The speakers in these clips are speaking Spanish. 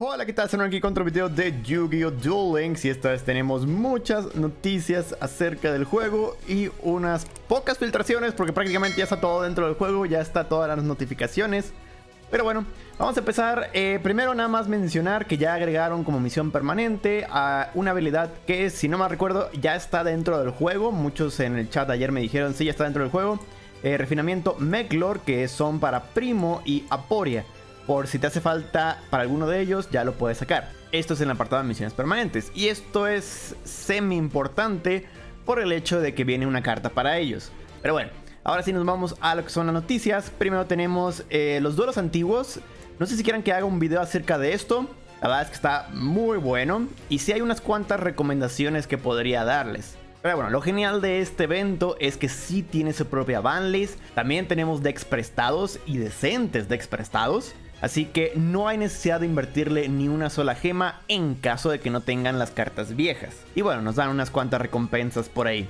Hola, ¿qué tal? Soy aquí con otro video de Yu-Gi-Oh! Duel Links y esta vez tenemos muchas noticias acerca del juego y unas pocas filtraciones porque prácticamente ya está todo dentro del juego, ya está todas las notificaciones. Pero bueno, vamos a empezar. Eh, primero nada más mencionar que ya agregaron como misión permanente a una habilidad que si no me recuerdo ya está dentro del juego. Muchos en el chat ayer me dijeron sí, ya está dentro del juego. Eh, refinamiento Meglor que son para Primo y Aporia. Por si te hace falta para alguno de ellos, ya lo puedes sacar. Esto es en el apartado de misiones permanentes. Y esto es semi importante por el hecho de que viene una carta para ellos. Pero bueno, ahora sí nos vamos a lo que son las noticias. Primero tenemos eh, los duelos antiguos. No sé si quieran que haga un video acerca de esto. La verdad es que está muy bueno. Y sí hay unas cuantas recomendaciones que podría darles. Pero bueno, lo genial de este evento es que sí tiene su propia banlist. También tenemos decks prestados y decentes decks prestados. Así que no hay necesidad de invertirle ni una sola gema en caso de que no tengan las cartas viejas. Y bueno, nos dan unas cuantas recompensas por ahí.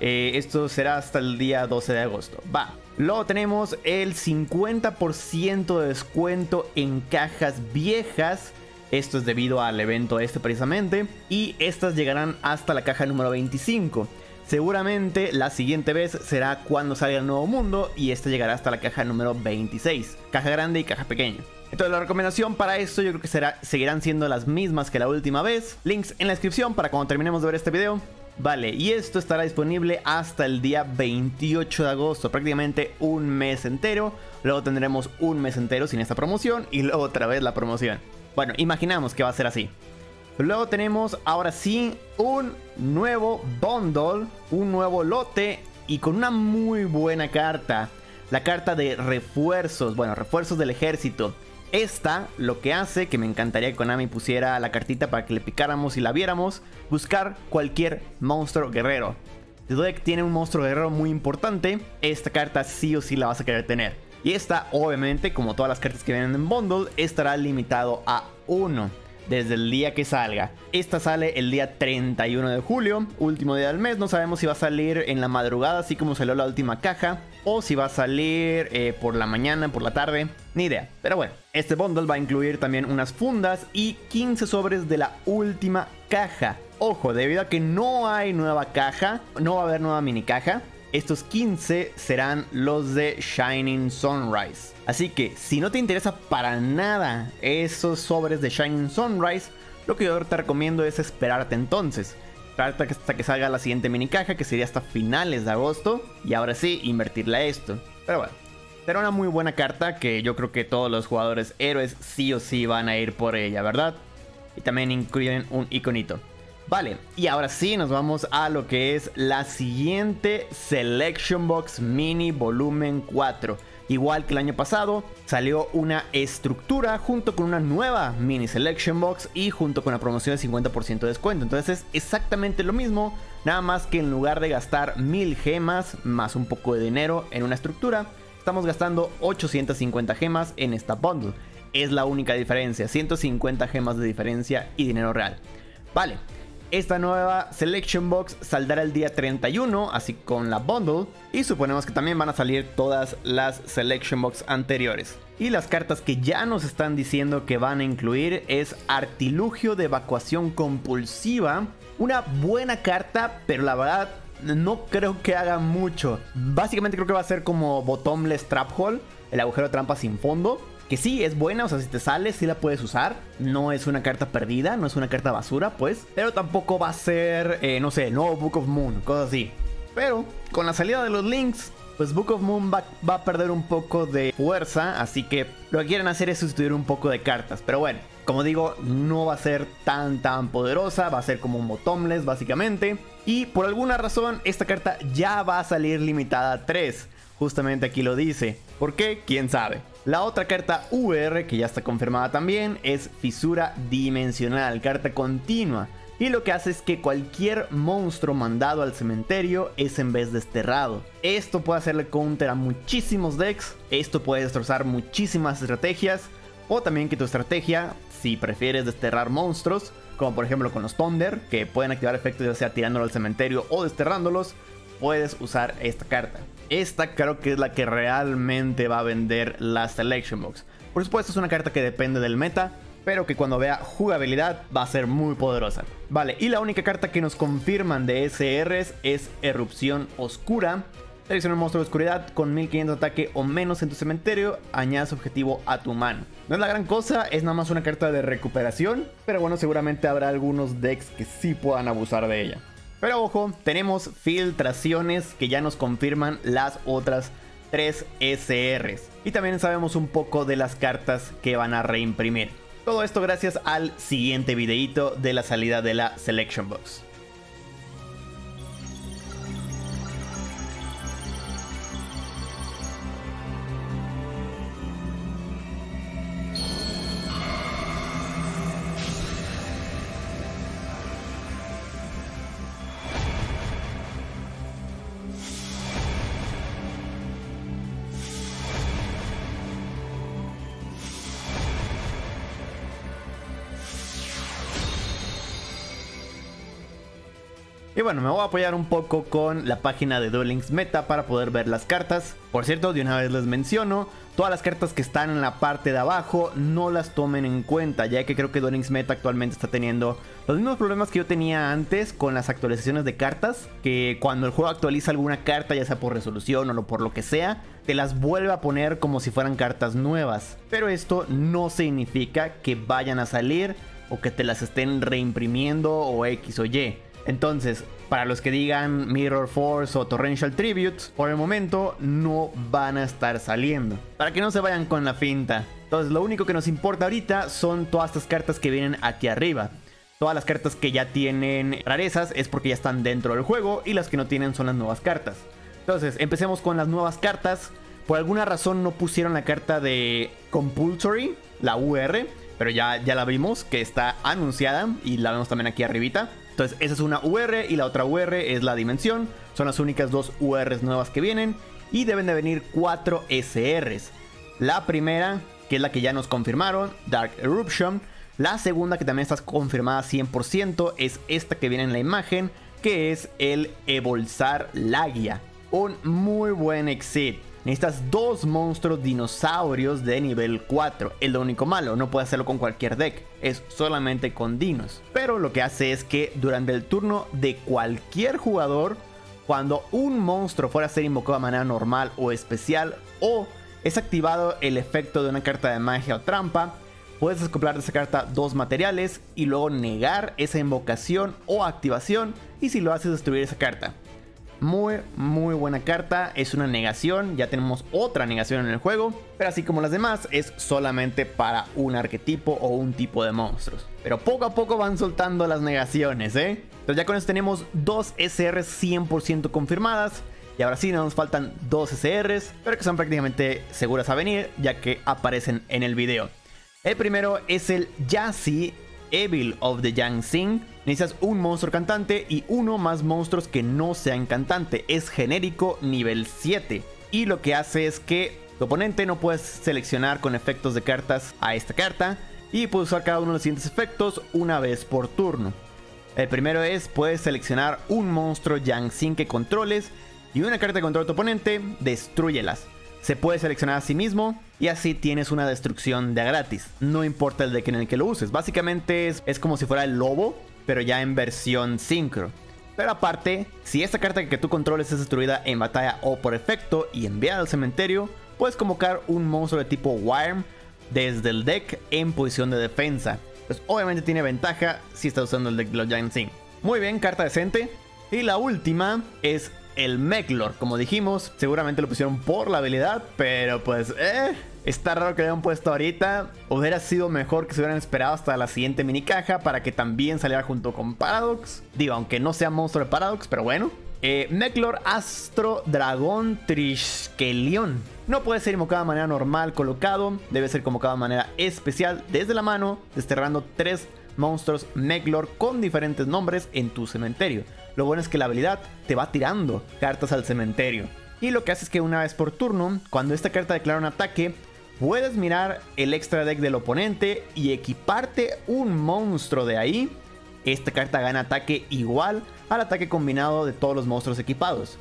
Eh, esto será hasta el día 12 de agosto. Va. Luego tenemos el 50% de descuento en cajas viejas. Esto es debido al evento este precisamente. Y estas llegarán hasta la caja número 25. Seguramente la siguiente vez será cuando salga el nuevo mundo y este llegará hasta la caja número 26. Caja grande y caja pequeña. Entonces la recomendación para esto yo creo que seguirán siendo las mismas que la última vez. Links en la descripción para cuando terminemos de ver este video. Vale, y esto estará disponible hasta el día 28 de agosto, prácticamente un mes entero. Luego tendremos un mes entero sin esta promoción y luego otra vez la promoción. Bueno, imaginamos que va a ser así. Luego tenemos ahora sí un nuevo bundle, un nuevo lote y con una muy buena carta. La carta de refuerzos, bueno, refuerzos del ejército. Esta lo que hace, que me encantaría que Konami pusiera la cartita para que le picáramos y la viéramos, buscar cualquier monstruo guerrero. Si tu tiene un monstruo guerrero muy importante, esta carta sí o sí la vas a querer tener. Y esta, obviamente, como todas las cartas que vienen en bundle, estará limitado a uno desde el día que salga. Esta sale el día 31 de julio, último día del mes. No sabemos si va a salir en la madrugada, así como salió la última caja, o si va a salir eh, por la mañana, por la tarde. Ni idea. Pero bueno, este bundle va a incluir también unas fundas y 15 sobres de la última caja. Ojo, debido a que no hay nueva caja, no va a haber nueva mini caja. Estos 15 serán los de Shining Sunrise. Así que si no te interesa para nada esos sobres de Shining Sunrise, lo que yo te recomiendo es esperarte entonces. Esperarte hasta que salga la siguiente mini caja, que sería hasta finales de agosto. Y ahora sí, invertirle a esto. Pero bueno, será una muy buena carta que yo creo que todos los jugadores héroes sí o sí van a ir por ella, ¿verdad? Y también incluyen un iconito. Vale, y ahora sí nos vamos a lo que es la siguiente Selection Box Mini Volumen 4. Igual que el año pasado, salió una estructura junto con una nueva Mini Selection Box y junto con la promoción de 50% de descuento. Entonces es exactamente lo mismo, nada más que en lugar de gastar 1000 gemas más un poco de dinero en una estructura, estamos gastando 850 gemas en esta bundle. Es la única diferencia, 150 gemas de diferencia y dinero real. Vale, esta nueva Selection Box saldrá el día 31, así con la bundle, y suponemos que también van a salir todas las Selection Box anteriores. Y las cartas que ya nos están diciendo que van a incluir es Artilugio de Evacuación Compulsiva, una buena carta, pero la verdad no creo que haga mucho. Básicamente creo que va a ser como Bottomless Trap Hole, el agujero de trampa sin fondo que sí, es buena, o sea, si te sale, sí la puedes usar. No es una carta perdida, no es una carta basura, pues. Pero tampoco va a ser, eh, no sé, nuevo Book of Moon, cosas así. Pero con la salida de los links, pues Book of Moon va, va, a perder un poco de fuerza. Así que lo que quieren hacer es sustituir un poco de cartas. Pero bueno, como digo, no va a ser tan tan poderosa. Va a ser como un bottomless, básicamente. Y por alguna razón, esta carta ya va a salir limitada a 3. Justamente aquí lo dice. ¿Por qué? ¿Quién sabe? La otra carta VR, que ya está confirmada también, es Fisura Dimensional, carta continua. Y lo que hace es que cualquier monstruo mandado al cementerio es en vez desterrado. Esto puede hacerle counter a muchísimos decks, esto puede destrozar muchísimas estrategias, o también que tu estrategia, si prefieres desterrar monstruos, como por ejemplo con los Thunder, que pueden activar efectos ya sea tirándolo al cementerio o desterrándolos, puedes usar esta carta. Esta creo que es la que realmente va a vender la Selection Box. Por supuesto es una carta que depende del meta. pero que cuando vea jugabilidad va a ser muy poderosa. Vale, y la única carta que nos confirman de SRs es Erupción Oscura. Selecciona un monstruo de oscuridad con 1500 ataque o menos en tu cementerio, añades objetivo a tu mano. No es la gran cosa, es nada más una carta de recuperación, pero bueno, seguramente habrá algunos decks que sí puedan abusar de ella. Pero ojo, tenemos filtraciones que ya nos confirman las otras 3 SRs. Y también sabemos un poco de las cartas que van a reimprimir. Todo esto gracias al siguiente videito de la salida de la Selection Box. Y bueno, me voy a apoyar un poco con la página de Duel Links Meta para poder ver las cartas. Por cierto, de una vez les menciono, todas las cartas que están en la parte de abajo no las tomen en cuenta, ya que creo que Duel Links Meta actualmente está teniendo los mismos problemas que yo tenía antes con las actualizaciones de cartas, que cuando el juego actualiza alguna carta, ya sea por resolución o por lo que sea, te las vuelve a poner como si fueran cartas nuevas. Pero esto no significa que vayan a salir o que te las estén reimprimiendo o X o Y. Entonces, para los que digan Mirror Force o Torrential Tribute, por el momento no van a estar saliendo. Para que no se vayan con la finta. Entonces, lo único que nos importa ahorita son todas estas cartas que vienen aquí arriba. Todas las cartas que ya tienen rarezas es porque ya están dentro del juego y las que no tienen son las nuevas cartas. Entonces, empecemos con las nuevas cartas. Por alguna razón no pusieron la carta de Compulsory, la UR, pero ya, ya la vimos que está anunciada y la vemos también aquí arribita. Entonces, esa es una UR y la otra UR es la dimensión. Son las únicas dos URs nuevas que vienen. Y deben de venir cuatro SRs. La primera, que es la que ya nos confirmaron, Dark Eruption. La segunda, que también está confirmada 100%, es esta que viene en la imagen, que es el Evolzar Lagia. Un muy buen exit. Necesitas dos monstruos dinosaurios de nivel 4. Es lo único malo, no puedes hacerlo con cualquier deck, es solamente con dinos. Pero lo que hace es que durante el turno de cualquier jugador, cuando un monstruo fuera a ser invocado de manera normal o especial, o es activado el efecto de una carta de magia o trampa, puedes acoplar de esa carta dos materiales y luego negar esa invocación o activación y si lo haces destruir esa carta. Muy, muy buena carta. Es una negación. Ya tenemos otra negación en el juego. Pero así como las demás, es solamente para un arquetipo o un tipo de monstruos. Pero poco a poco van soltando las negaciones, ¿eh? Entonces ya con eso tenemos dos SR 100% confirmadas. Y ahora sí nos faltan dos SRs, pero que son prácticamente seguras a venir, ya que aparecen en el video. El primero es el Yassi Evil of the Yang necesitas un monstruo cantante y uno más monstruos que no sean cantante. Es genérico nivel 7. Y lo que hace es que tu oponente no puedes seleccionar con efectos de cartas a esta carta. Y puedes usar cada uno de los siguientes efectos una vez por turno. El primero es, puedes seleccionar un monstruo Yang que controles y una carta de control de tu oponente, destruyelas se puede seleccionar a sí mismo y así tienes una destrucción de gratis. No importa el deck en el que lo uses. Básicamente es, como si fuera el lobo, pero ya en versión sincro. Pero aparte, si esta carta que tú controles es destruida en batalla o por efecto y enviada al cementerio, puedes convocar un monstruo de tipo Worm desde el deck en posición de defensa. Pues obviamente tiene ventaja si estás usando el deck de los Giant Sing. Muy bien, carta decente. Y la última es el Meglor, como dijimos, seguramente lo pusieron por la habilidad, pero pues, eh, está raro que lo hayan puesto ahorita. Hubiera sido mejor que se hubieran esperado hasta la siguiente mini caja para que también saliera junto con Paradox. Digo, aunque no sea monstruo de Paradox, pero bueno. Eh, Meglor Astro Dragón Trishkelion. No puede ser invocado de manera normal colocado, debe ser convocado de manera especial desde la mano, desterrando tres monstruos Meglor con diferentes nombres en tu cementerio. Lo bueno es que la habilidad te va tirando cartas al cementerio. Y lo que hace es que una vez por turno, cuando esta carta declara un ataque, puedes mirar el extra deck del oponente y equiparte un monstruo de ahí. Esta carta gana ataque igual al ataque combinado de todos los monstruos equipados.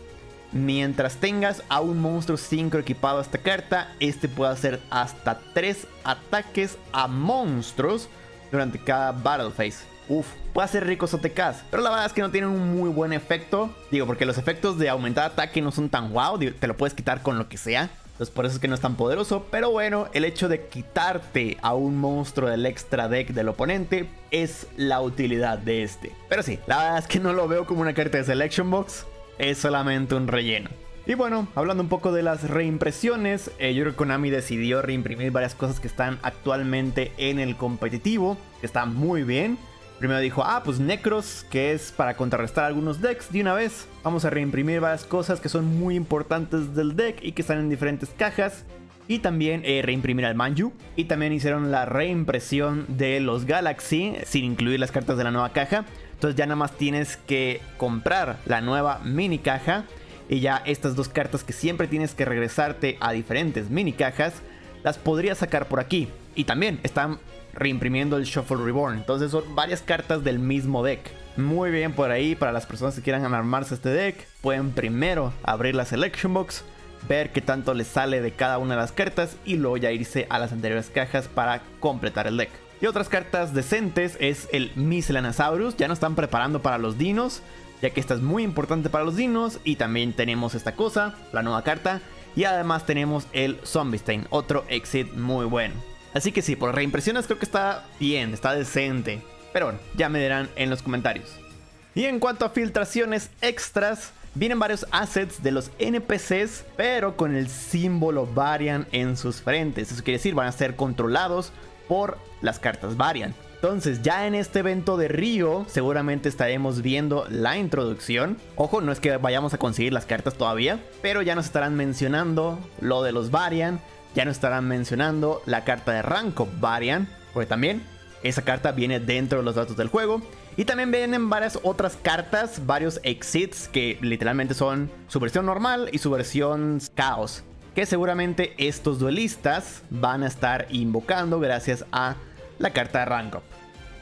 Mientras tengas a un monstruo sincro equipado a esta carta, este puede hacer hasta 3 ataques a monstruos durante cada Battle Phase. Uf, puede ser ricos OTKs, pero la verdad es que no tienen un muy buen efecto. Digo, porque los efectos de aumentar ataque no son tan wow, te lo puedes quitar con lo que sea. Entonces por eso es que no es tan poderoso. Pero bueno, el hecho de quitarte a un monstruo del extra deck del oponente es la utilidad de este. Pero sí, la verdad es que no lo veo como una carta de Selection Box. Es solamente un relleno. Y bueno, hablando un poco de las reimpresiones, eh, yo creo que Konami decidió reimprimir varias cosas que están actualmente en el competitivo, que están muy bien. Primero dijo, ah, pues Necros, que es para contrarrestar algunos decks de una vez. Vamos a reimprimir varias cosas que son muy importantes del deck y que están en diferentes cajas. Y también eh, reimprimir al Manju. Y también hicieron la reimpresión de los Galaxy, sin incluir las cartas de la nueva caja. Entonces ya nada más tienes que comprar la nueva mini caja. Y ya estas dos cartas que siempre tienes que regresarte a diferentes mini cajas, las podrías sacar por aquí. Y también están reimprimiendo el Shuffle Reborn. Entonces son varias cartas del mismo deck. Muy bien por ahí para las personas que quieran armarse este deck. Pueden primero abrir la Selection Box, ver qué tanto les sale de cada una de las cartas y luego ya irse a las anteriores cajas para completar el deck. Y otras cartas decentes es el Miscellaneosaurus. Ya nos están preparando para los dinos, ya que esta es muy importante para los dinos. Y también tenemos esta cosa, la nueva carta. Y además tenemos el Zombie Stain, otro exit muy bueno. Así que sí, por reimpresiones creo que está bien, está decente. Pero bueno, ya me dirán en los comentarios. Y en cuanto a filtraciones extras, vienen varios assets de los NPCs, pero con el símbolo Varian en sus frentes. Eso quiere decir, van a ser controlados por las cartas Varian. Entonces, ya en este evento de Río, seguramente estaremos viendo la introducción. Ojo, no es que vayamos a conseguir las cartas todavía, pero ya nos estarán mencionando lo de los Varian ya no estarán mencionando la carta de Ranko Varian, porque también esa carta viene dentro de los datos del juego. Y también vienen varias otras cartas, varios exits que literalmente son su versión normal y su versión caos. Que seguramente estos duelistas van a estar invocando gracias a la carta de Ranko.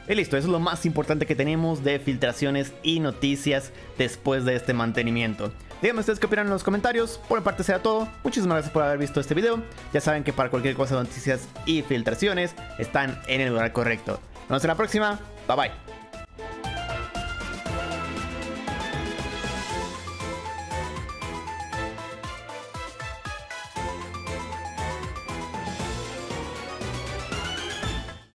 Y listo, eso es lo más importante que tenemos de filtraciones y noticias después de este mantenimiento. Díganme ustedes qué opinan en los comentarios. Por mi parte será todo. Muchísimas gracias por haber visto este video. Ya saben que para cualquier cosa, noticias y filtraciones están en el lugar correcto. Nos vemos en la próxima. Bye bye.